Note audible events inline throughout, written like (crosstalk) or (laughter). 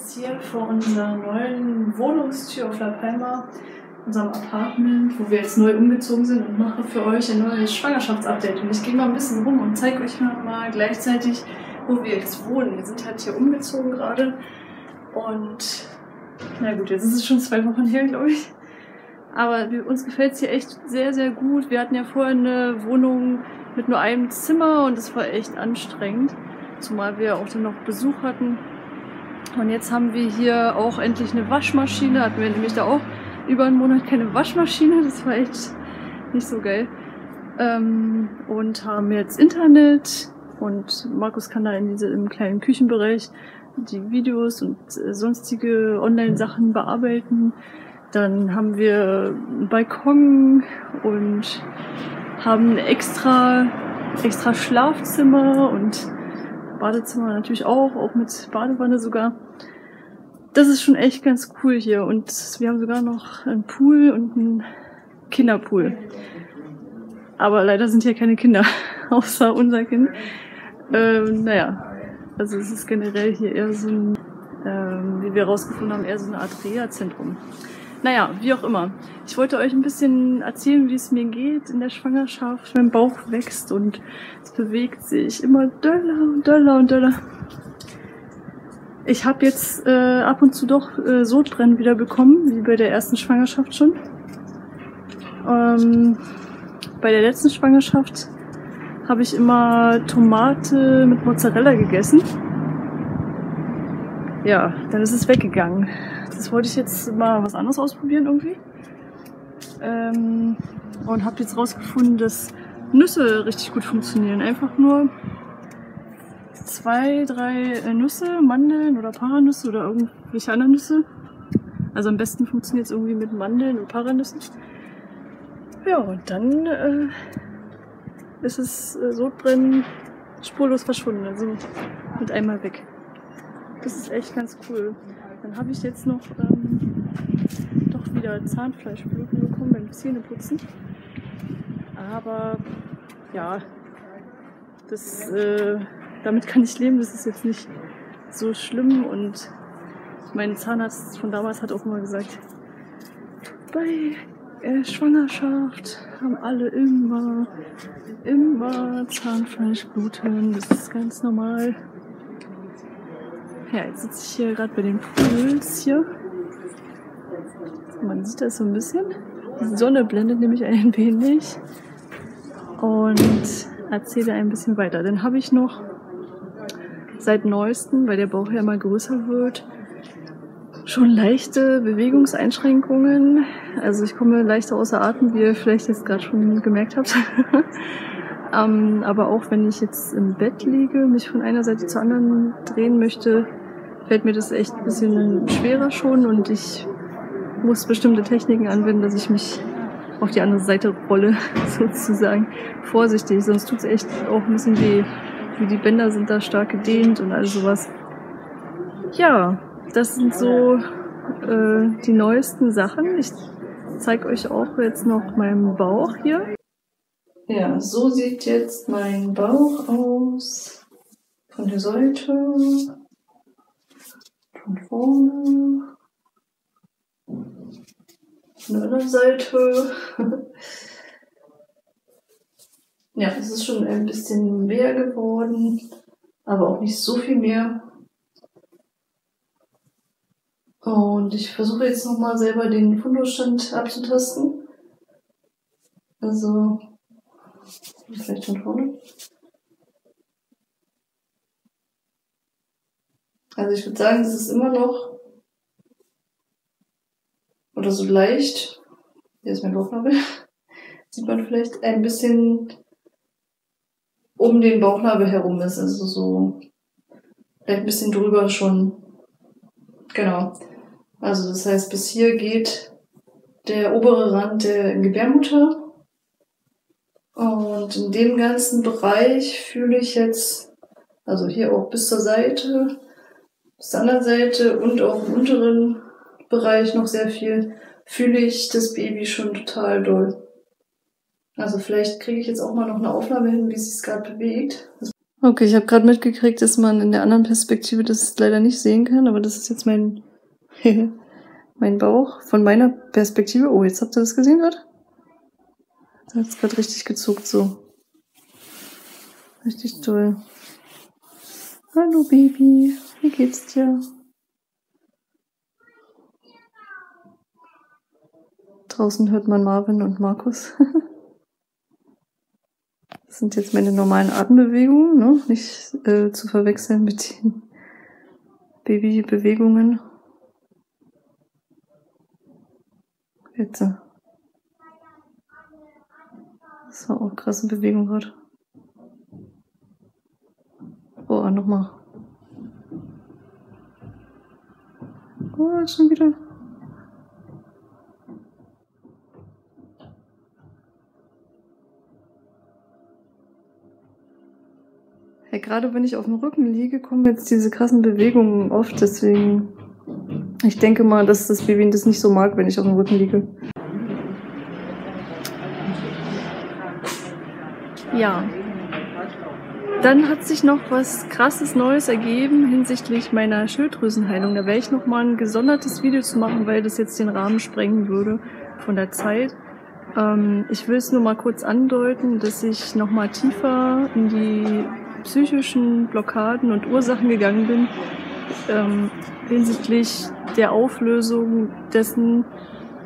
jetzt hier vor unserer neuen Wohnungstür auf La Palma, unserem Apartment, wo wir jetzt neu umgezogen sind und mache für euch ein neues Schwangerschaftsupdate. Und ich gehe mal ein bisschen rum und zeige euch mal gleichzeitig, wo wir jetzt wohnen. Wir sind halt hier umgezogen gerade und na gut, jetzt ist es schon zwei Wochen her, glaube ich. Aber uns gefällt es hier echt sehr, sehr gut. Wir hatten ja vorher eine Wohnung mit nur einem Zimmer und es war echt anstrengend. Zumal wir auch dann noch Besuch hatten. Und jetzt haben wir hier auch endlich eine Waschmaschine. Hatten wir nämlich da auch über einen Monat keine Waschmaschine. Das war echt nicht so geil. Ähm, und haben jetzt Internet und Markus kann da in diesem kleinen Küchenbereich die Videos und äh, sonstige Online-Sachen bearbeiten. Dann haben wir einen Balkon und haben extra, extra Schlafzimmer und Badezimmer natürlich auch, auch mit Badewanne sogar. Das ist schon echt ganz cool hier. Und wir haben sogar noch einen Pool und einen Kinderpool. Aber leider sind hier keine Kinder, (laughs) außer unser Kind. Ähm, naja, also es ist generell hier eher so ein, ähm, wie wir herausgefunden haben, eher so eine Art Reha-Zentrum. Naja, wie auch immer. Ich wollte euch ein bisschen erzählen, wie es mir geht in der Schwangerschaft. Mein Bauch wächst und es bewegt sich immer döller und döller und döller. Ich habe jetzt äh, ab und zu doch äh, Sodbrennen wieder bekommen, wie bei der ersten Schwangerschaft schon. Ähm, bei der letzten Schwangerschaft habe ich immer Tomate mit Mozzarella gegessen. Ja, dann ist es weggegangen. Das wollte ich jetzt mal was anderes ausprobieren irgendwie. Ähm, und habe jetzt rausgefunden, dass Nüsse richtig gut funktionieren. Einfach nur zwei, drei äh, Nüsse, Mandeln oder Paranüsse oder irgendwelche anderen Nüsse. Also am besten funktioniert es irgendwie mit Mandeln und Paranüssen. Ja, und dann äh, ist es äh, Sodbrennen spurlos verschwunden. Also mit einmal weg. Das ist echt ganz cool. Dann habe ich jetzt noch ähm, doch wieder Zahnfleischbluten bekommen beim Zähneputzen. Aber ja, das, äh, damit kann ich leben. Das ist jetzt nicht so schlimm. Und mein Zahnarzt von damals hat auch immer gesagt, bei äh, Schwangerschaft haben alle immer, immer Zahnfleischbluten. Das ist ganz normal. Ja, jetzt sitze ich hier gerade bei den Pools hier. Man sieht das so ein bisschen. Die Sonne blendet nämlich ein wenig. Und erzähle ein bisschen weiter. Dann habe ich noch seit neuestem, weil der Bauch ja immer größer wird, schon leichte Bewegungseinschränkungen. Also ich komme leichter außer Atem, wie ihr vielleicht jetzt gerade schon gemerkt habt. (laughs) ähm, aber auch wenn ich jetzt im Bett liege, mich von einer Seite zur anderen drehen möchte, fällt mir das echt ein bisschen schwerer schon und ich muss bestimmte Techniken anwenden, dass ich mich auf die andere Seite rolle, (laughs) sozusagen. Vorsichtig, sonst tut es echt auch ein bisschen weh. Wie die Bänder sind da stark gedehnt und all sowas. Ja, das sind so äh, die neuesten Sachen. Ich zeige euch auch jetzt noch meinen Bauch hier. Ja, so sieht jetzt mein Bauch aus. Von der Seite von vorne. Von der anderen Seite. ja, es ist schon ein bisschen mehr geworden, aber auch nicht so viel mehr. Und ich versuche jetzt nochmal selber den Fundostand abzutasten. Also, vielleicht von vorne. Also ich würde sagen, das ist immer noch oder so leicht. Hier ist mein Bauchnabel. (laughs) Sieht man vielleicht ein bisschen um den Bauchnabel herum ist. Also so vielleicht ein bisschen drüber schon. Genau. Also das heißt, bis hier geht der obere Rand der Gebärmutter. Und in dem ganzen Bereich fühle ich jetzt, also hier auch bis zur Seite, auf der anderen Seite und auch im unteren Bereich noch sehr viel, fühle ich das Baby schon total doll. Also vielleicht kriege ich jetzt auch mal noch eine Aufnahme hin, wie es sich gerade bewegt. Okay, ich habe gerade mitgekriegt, dass man in der anderen Perspektive das leider nicht sehen kann, aber das ist jetzt mein, (laughs) mein Bauch von meiner Perspektive. Oh, jetzt habt ihr das gesehen gerade? Da hat es gerade richtig gezuckt, so. Richtig toll. Hallo Baby, wie geht's dir? Draußen hört man Marvin und Markus. (laughs) Das sind jetzt meine normalen Atembewegungen, ne? nicht äh, zu verwechseln mit den Babybewegungen. Jetzt. Das war auch krasse Bewegung gerade. Boah, nochmal. Oh, schon wieder. Ja, gerade wenn ich auf dem Rücken liege, kommen jetzt diese krassen Bewegungen oft. Deswegen, ich denke mal, dass das Baby das nicht so mag, wenn ich auf dem Rücken liege. Ja. Dann hat sich noch was krasses Neues ergeben hinsichtlich meiner Schilddrüsenheilung. Da werde ich nochmal ein gesondertes Video zu machen, weil das jetzt den Rahmen sprengen würde von der Zeit. Ähm, ich will es nur mal kurz andeuten, dass ich nochmal tiefer in die psychischen Blockaden und Ursachen gegangen bin, ähm, hinsichtlich der Auflösung dessen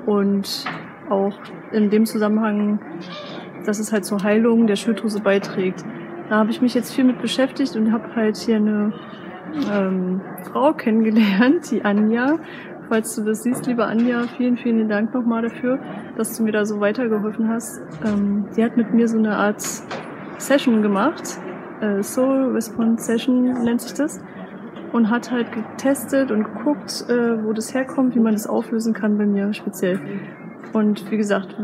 und auch in dem Zusammenhang, dass es halt zur Heilung der Schilddrüse beiträgt. Da habe ich mich jetzt viel mit beschäftigt und habe halt hier eine ähm, Frau kennengelernt, die Anja. Falls du das siehst, liebe Anja, vielen, vielen Dank nochmal dafür, dass du mir da so weitergeholfen hast. Ähm, die hat mit mir so eine Art Session gemacht, äh, Soul Response Session nennt sich das. Und hat halt getestet und geguckt, äh, wo das herkommt, wie man das auflösen kann bei mir speziell. Und wie gesagt,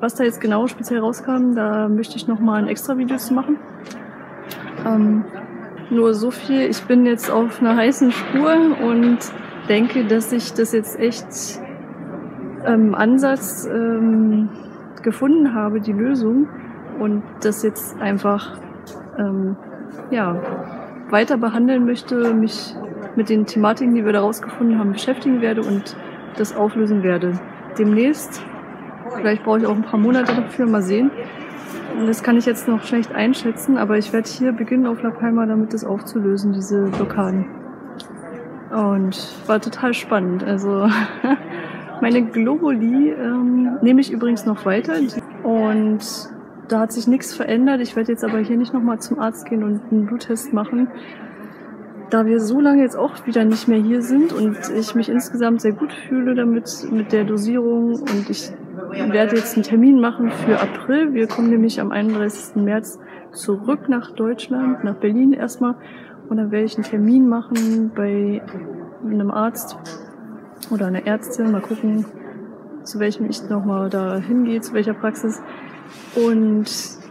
was da jetzt genau speziell rauskam, da möchte ich nochmal ein extra Video zu machen. Ähm, nur so viel, ich bin jetzt auf einer heißen Spur und denke, dass ich das jetzt echt ähm, Ansatz ähm, gefunden habe, die Lösung. Und das jetzt einfach ähm, ja, weiter behandeln möchte, mich mit den Thematiken, die wir da rausgefunden haben, beschäftigen werde und das auflösen werde. Demnächst, vielleicht brauche ich auch ein paar Monate dafür, mal sehen. Das kann ich jetzt noch schlecht einschätzen, aber ich werde hier beginnen auf La Palma, damit das aufzulösen, diese Blockaden. Und war total spannend. Also (laughs) meine Globuli ähm, nehme ich übrigens noch weiter. Und da hat sich nichts verändert. Ich werde jetzt aber hier nicht nochmal zum Arzt gehen und einen Bluttest machen. Da wir so lange jetzt auch wieder nicht mehr hier sind und ich mich insgesamt sehr gut fühle damit, mit der Dosierung und ich werde jetzt einen Termin machen für April. Wir kommen nämlich am 31. März zurück nach Deutschland, nach Berlin erstmal. Und dann werde ich einen Termin machen bei einem Arzt oder einer Ärztin. Mal gucken, zu welchem ich nochmal da hingehe, zu welcher Praxis. Und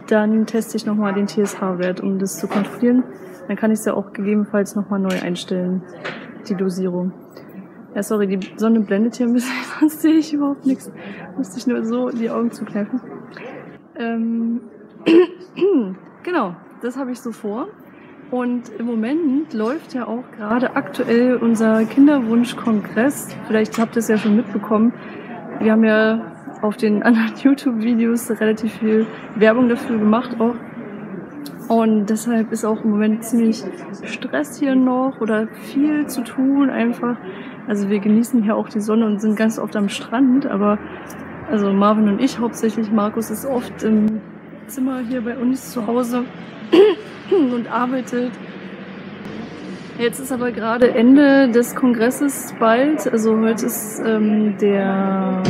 dann teste ich nochmal den TSH-Wert, um das zu kontrollieren. Dann kann ich es ja auch gegebenenfalls nochmal neu einstellen, die Dosierung. Ja, sorry, die Sonne blendet hier ein bisschen, (laughs) sonst sehe ich überhaupt nichts. Musste ich nur so die Augen zukneifen. Ähm, (clears throat) genau, das habe ich so vor. Und im Moment läuft ja auch gerade aktuell unser Kinderwunschkongress. Vielleicht habt ihr es ja schon mitbekommen. Wir haben ja auf den anderen (laughs) YouTube-Videos relativ viel Werbung dafür gemacht auch. Und deshalb ist auch im Moment ziemlich Stress hier noch oder viel zu tun einfach. Also wir genießen hier auch die Sonne und sind ganz oft am Strand, aber also Marvin und ich hauptsächlich, Markus ist oft im Zimmer hier bei uns zu Hause (clears throat) und arbeitet. Jetzt ist aber gerade Ende des Kongresses bald. Also heute ist ähm, der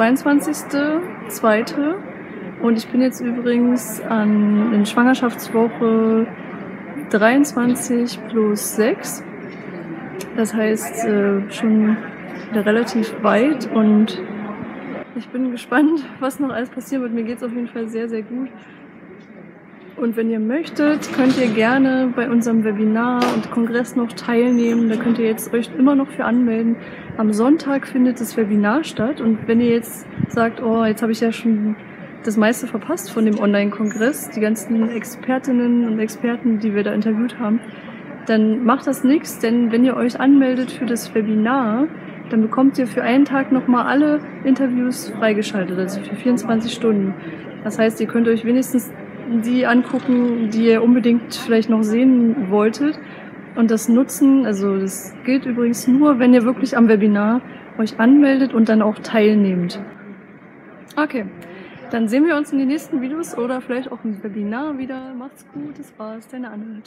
22.02. Und ich bin jetzt übrigens an, in Schwangerschaftswoche 23 plus 6. Das heißt äh, schon relativ weit und ich bin gespannt, was noch alles passiert wird. Mir geht es auf jeden Fall sehr, sehr gut. Und wenn ihr möchtet, könnt ihr gerne bei unserem Webinar und Kongress noch teilnehmen. Da könnt ihr jetzt euch immer noch für anmelden. Am Sonntag findet das Webinar statt. Und wenn ihr jetzt sagt, oh, jetzt habe ich ja schon das meiste verpasst von dem Online-Kongress, die ganzen Expertinnen und Experten, die wir da interviewt haben, dann macht das nichts, denn wenn ihr euch anmeldet für das Webinar, dann bekommt ihr für einen Tag nochmal alle Interviews freigeschaltet, also für 24 Stunden. Das heißt, ihr könnt euch wenigstens die angucken, die ihr unbedingt vielleicht noch sehen wolltet und das nutzen. Also das gilt übrigens nur, wenn ihr wirklich am Webinar euch anmeldet und dann auch teilnehmt. Okay, dann sehen wir uns in den nächsten Videos oder vielleicht auch im Webinar wieder. Macht's gut, das war's, deine Anne.